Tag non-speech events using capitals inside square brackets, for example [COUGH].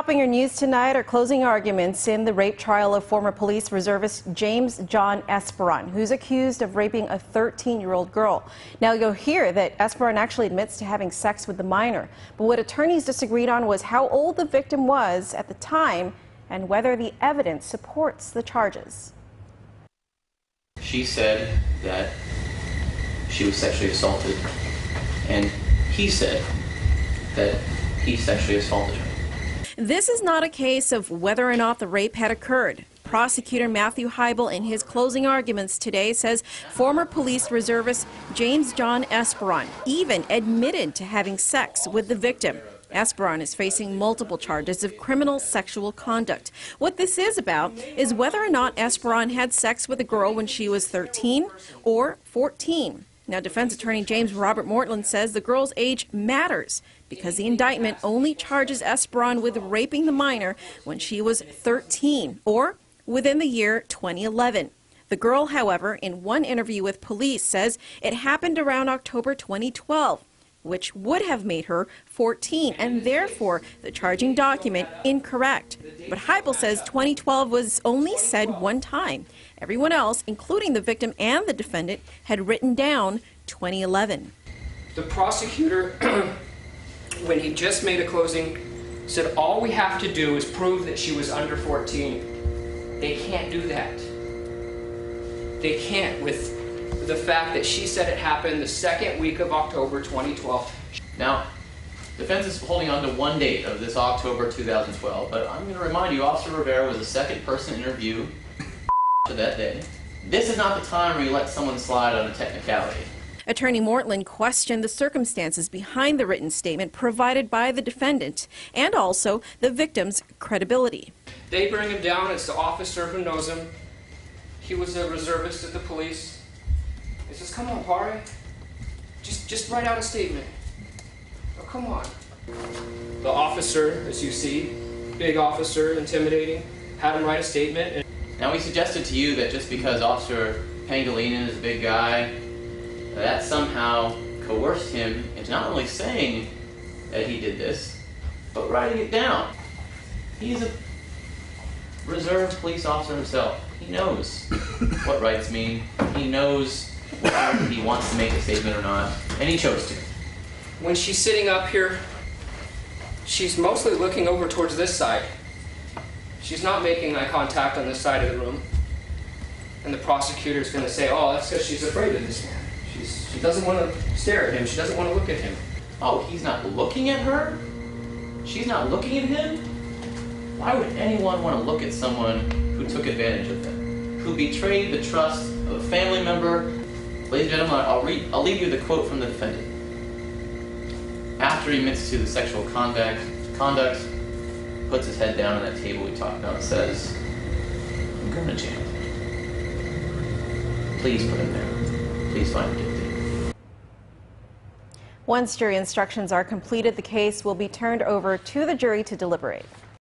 Topping your news tonight are closing arguments in the rape trial of former police reservist James John Esperon, who's accused of raping a 13-year-old girl. Now you'll hear that Esperon actually admits to having sex with the minor, but what attorneys disagreed on was how old the victim was at the time and whether the evidence supports the charges. She said that she was sexually assaulted, and he said that he sexually assaulted her. This is not a case of whether or not the rape had occurred. Prosecutor Matthew Heibel, in his closing arguments today, says former police reservist James John Esperon even admitted to having sex with the victim. Esperon is facing multiple charges of criminal sexual conduct. What this is about is whether or not Esperon had sex with a girl when she was 13 or 14. Now, defense attorney James Robert Mortland says the girl's age matters because the indictment only charges Esperon with raping the minor when she was 13 or within the year 2011. The girl, however, in one interview with police says it happened around October 2012 which would have made her 14, and therefore the charging document incorrect. But Heibel says 2012 was only said one time. Everyone else, including the victim and the defendant, had written down 2011. The prosecutor, [CLEARS THROAT] when he just made a closing, said all we have to do is prove that she was under 14. They can't do that. They can't with the fact that she said it happened the second week of October 2012. Now, defense is holding on to one date of this October 2012, but I'm going to remind you, Officer Rivera was the second person interviewed to [LAUGHS] that day. This is not the time where you let someone slide on a technicality. Attorney Mortland questioned the circumstances behind the written statement provided by the defendant and also the victim's credibility. They bring him down. It's the officer who knows him. He was a reservist at the police. He says, come on, Pari. Just, just write out a statement. Oh, come on. The officer, as you see, big officer, intimidating, had him write a statement. now, we suggested to you that just because Officer Pangilinan is a big guy, that somehow coerced him into not only saying that he did this, but writing it down. He's a reserve police officer himself. He knows [COUGHS] what rights mean. He knows whether he wants to make a statement or not, and he chose to. When she's sitting up here, she's mostly looking over towards this side. She's not making eye contact on this side of the room. And the prosecutor's going to say, oh, that's because she's afraid of this man. She's, she doesn't want to stare at him. She doesn't want to look at him. Oh, he's not looking at her? She's not looking at him? Why would anyone want to look at someone who took advantage of them? Who betrayed the trust of a family member Ladies and gentlemen, I'll, read, I'll leave you the quote from the defendant. After he admits to the sexual conduct, conduct, puts his head down on that table we talked about and says, I'm going to jail. Please put him there. Please find him guilty. Once jury instructions are completed, the case will be turned over to the jury to deliberate.